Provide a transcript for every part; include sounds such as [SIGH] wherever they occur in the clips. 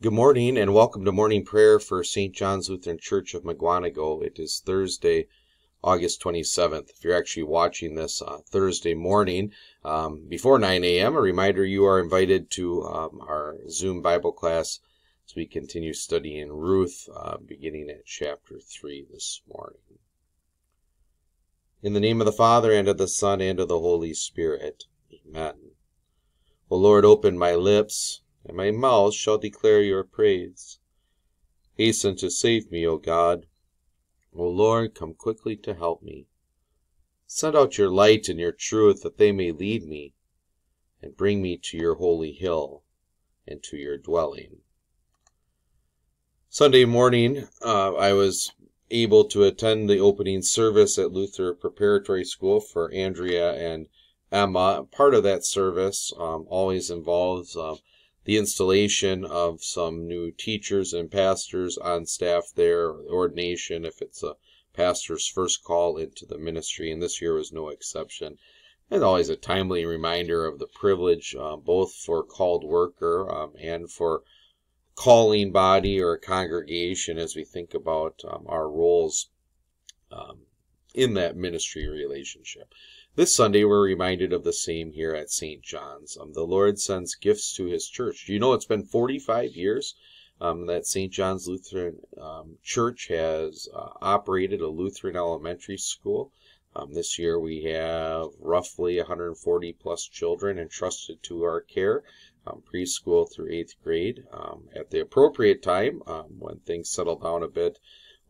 Good morning and welcome to morning prayer for St. John's Lutheran Church of Mukwonago. It is Thursday, August 27th. If you're actually watching this uh, Thursday morning um, before 9 a.m., a reminder you are invited to um, our Zoom Bible class as we continue studying Ruth, uh, beginning at chapter 3 this morning. In the name of the Father, and of the Son, and of the Holy Spirit. Amen. O Lord, open my lips and my mouth shall declare your praise. Hasten to save me, O God. O Lord, come quickly to help me. Send out your light and your truth that they may lead me and bring me to your holy hill and to your dwelling. Sunday morning, uh, I was able to attend the opening service at Luther Preparatory School for Andrea and Emma. Part of that service um, always involves uh, the installation of some new teachers and pastors on staff there, ordination if it's a pastor's first call into the ministry, and this year was no exception. And always a timely reminder of the privilege, uh, both for called worker um, and for calling body or congregation as we think about um, our roles um, in that ministry relationship. This Sunday, we're reminded of the same here at St. John's. Um, the Lord sends gifts to his church. You know it's been 45 years um, that St. John's Lutheran um, Church has uh, operated a Lutheran elementary school? Um, this year, we have roughly 140 plus children entrusted to our care, um, preschool through eighth grade. Um, at the appropriate time, when things settle down a bit,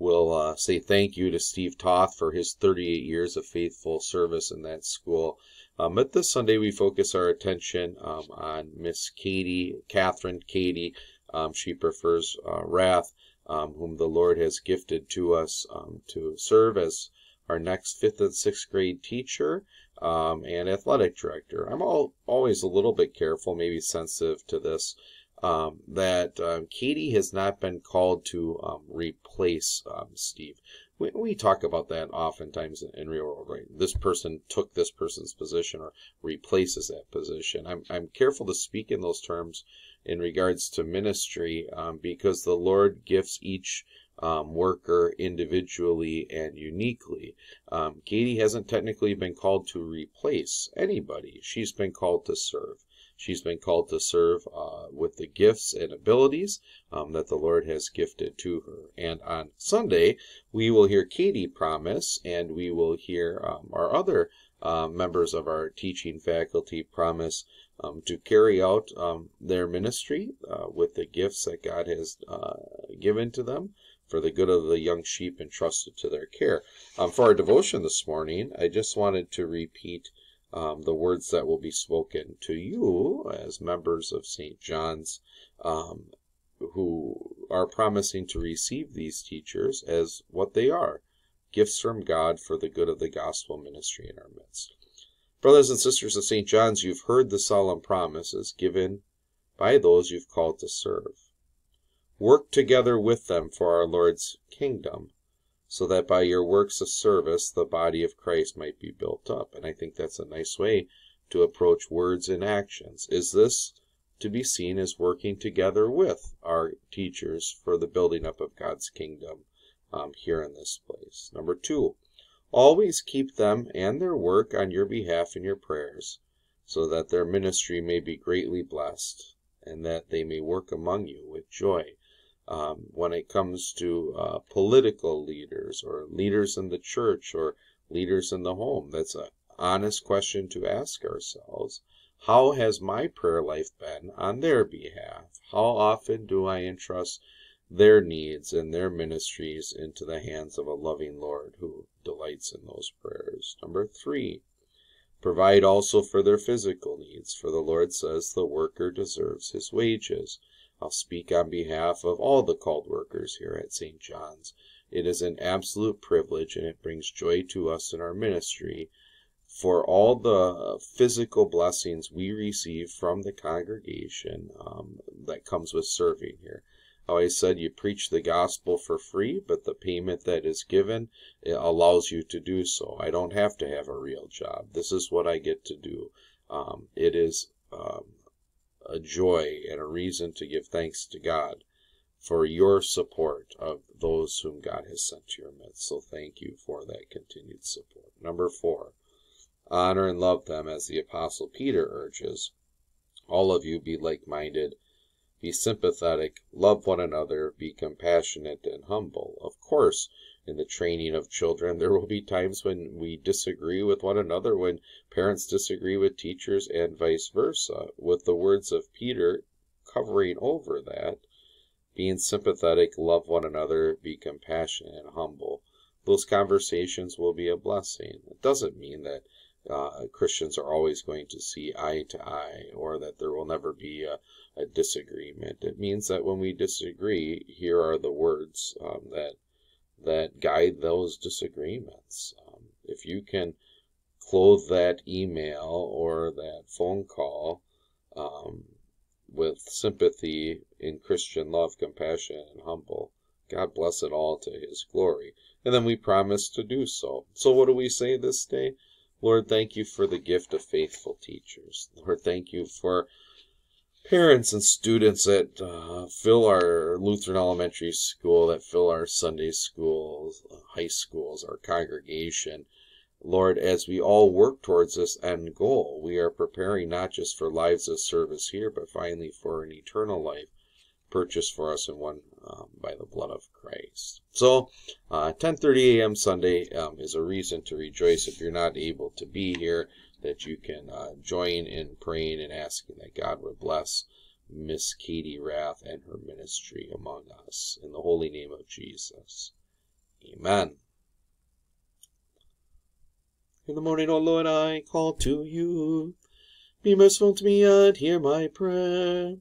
We'll uh, say thank you to Steve Toth for his 38 years of faithful service in that school. Um, but this Sunday, we focus our attention um, on Miss Katie, Catherine Katie. Um, she prefers uh, Rath, um, whom the Lord has gifted to us um, to serve as our next fifth and sixth grade teacher um, and athletic director. I'm all, always a little bit careful, maybe sensitive to this um, that um, Katie has not been called to um, replace um, Steve. We, we, talk about that oftentimes in, in, real world, right? This person took this person's position or replaces that position. I'm, I'm careful to speak in those terms in regards to ministry um, because the Lord gifts each um, worker individually and uniquely. Um, Katie hasn't technically been called to replace anybody. She's been called to serve. She's been called to serve uh, with the gifts and abilities um, that the Lord has gifted to her. And on Sunday, we will hear Katie promise, and we will hear um, our other uh, members of our teaching faculty promise um, to carry out um, their ministry uh, with the gifts that God has uh, given to them for the good of the young sheep entrusted to their care. Um, for our devotion this morning, I just wanted to repeat um, the words that will be spoken to you as members of St. John's um, who are promising to receive these teachers as what they are gifts from God for the good of the gospel ministry in our midst. Brothers and sisters of St. John's, you've heard the solemn promises given by those you've called to serve. Work together with them for our Lord's kingdom so that by your works of service the body of Christ might be built up. And I think that's a nice way to approach words and actions. Is this to be seen as working together with our teachers for the building up of God's kingdom um, here in this place? Number two, always keep them and their work on your behalf in your prayers, so that their ministry may be greatly blessed, and that they may work among you with joy um, when it comes to uh, political leaders or leaders in the church or leaders in the home. That's an honest question to ask ourselves. How has my prayer life been on their behalf? How often do I entrust their needs and their ministries into the hands of a loving Lord who delights in those prayers? Number three, provide also for their physical needs, for the Lord says the worker deserves his wages. I'll speak on behalf of all the called workers here at St. John's. It is an absolute privilege and it brings joy to us in our ministry for all the physical blessings we receive from the congregation um, that comes with serving here. I said you preach the gospel for free, but the payment that is given allows you to do so. I don't have to have a real job. This is what I get to do. Um, it is um, a joy and a reason to give thanks to God for your support of those whom God has sent to your midst. So thank you for that continued support. Number four, honor and love them as the Apostle Peter urges. All of you be like minded, be sympathetic, love one another, be compassionate and humble. Of course, in the training of children, there will be times when we disagree with one another, when parents disagree with teachers, and vice versa. With the words of Peter covering over that, being sympathetic, love one another, be compassionate and humble. Those conversations will be a blessing. It doesn't mean that uh, Christians are always going to see eye to eye or that there will never be a, a disagreement. It means that when we disagree, here are the words um, that that guide those disagreements. Um, if you can clothe that email or that phone call um, with sympathy in Christian love, compassion, and humble. God bless it all to His glory. And then we promise to do so. So, what do we say this day? Lord, thank you for the gift of faithful teachers. Lord, thank you for parents and students that uh, fill our Lutheran elementary school, that fill our Sunday schools, high schools, our congregation. Lord, as we all work towards this end goal, we are preparing not just for lives of service here, but finally for an eternal life purchased for us and won um, by the blood of Christ. So, uh, 10:30 a.m. Sunday um, is a reason to rejoice. If you're not able to be here, that you can uh, join in praying and asking that God would bless Miss Katie Rath and her ministry among us. In the holy name of Jesus. Amen. In the morning, O Lord, I call to you. Be merciful to me and hear my prayer.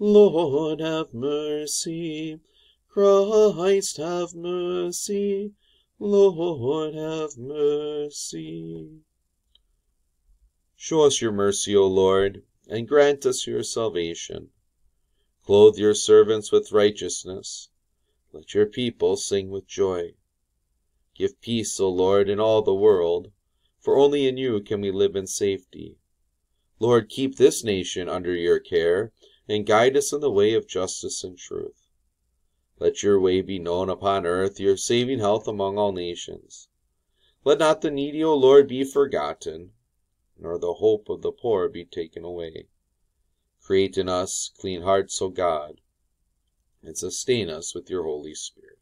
Lord, have mercy. Christ, have mercy. Lord, have mercy. Show us your mercy, O Lord, and grant us your salvation. Clothe your servants with righteousness. Let your people sing with joy. Give peace, O Lord, in all the world for only in you can we live in safety. Lord, keep this nation under your care, and guide us in the way of justice and truth. Let your way be known upon earth, your saving health among all nations. Let not the needy, O Lord, be forgotten, nor the hope of the poor be taken away. Create in us clean hearts, O God, and sustain us with your Holy Spirit.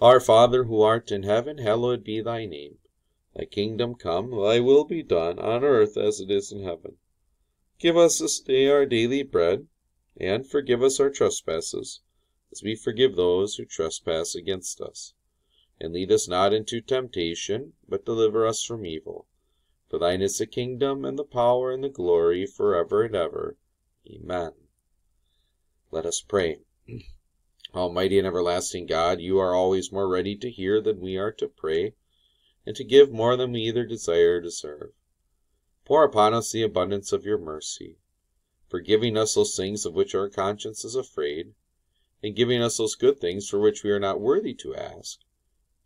Our Father who art in heaven, hallowed be thy name. Thy kingdom come, thy will be done, on earth as it is in heaven. Give us this day our daily bread, and forgive us our trespasses, as we forgive those who trespass against us. And lead us not into temptation, but deliver us from evil. For thine is the kingdom, and the power, and the glory, for ever and ever. Amen. Let us pray. [CLEARS THROAT] Almighty and everlasting God, you are always more ready to hear than we are to pray and to give more than we either desire or deserve. Pour upon us the abundance of your mercy, forgiving us those things of which our conscience is afraid, and giving us those good things for which we are not worthy to ask,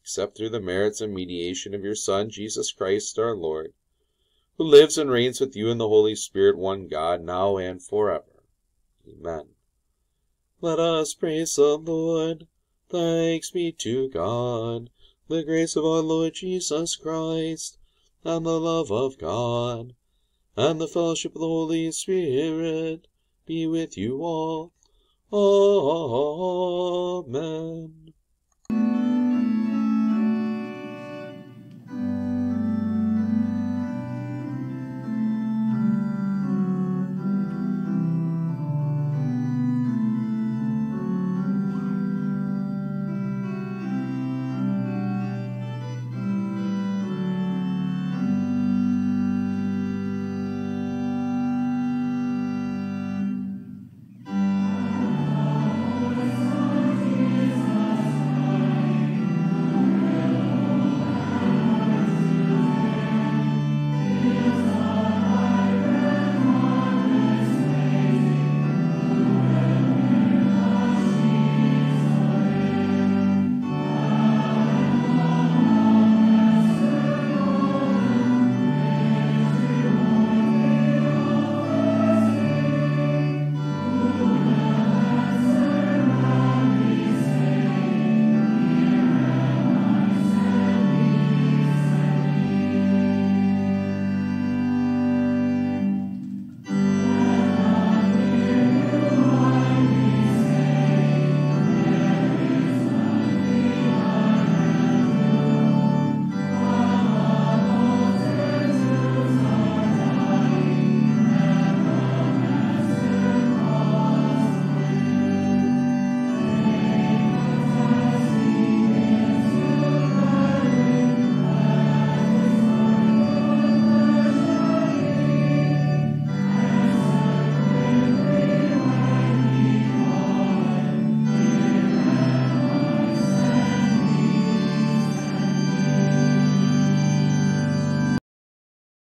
except through the merits and mediation of your Son, Jesus Christ our Lord, who lives and reigns with you in the Holy Spirit, one God, now and forever. Amen. Let us praise the Lord. Thanks be to God the grace of our Lord Jesus Christ, and the love of God, and the fellowship of the Holy Spirit be with you all. Amen.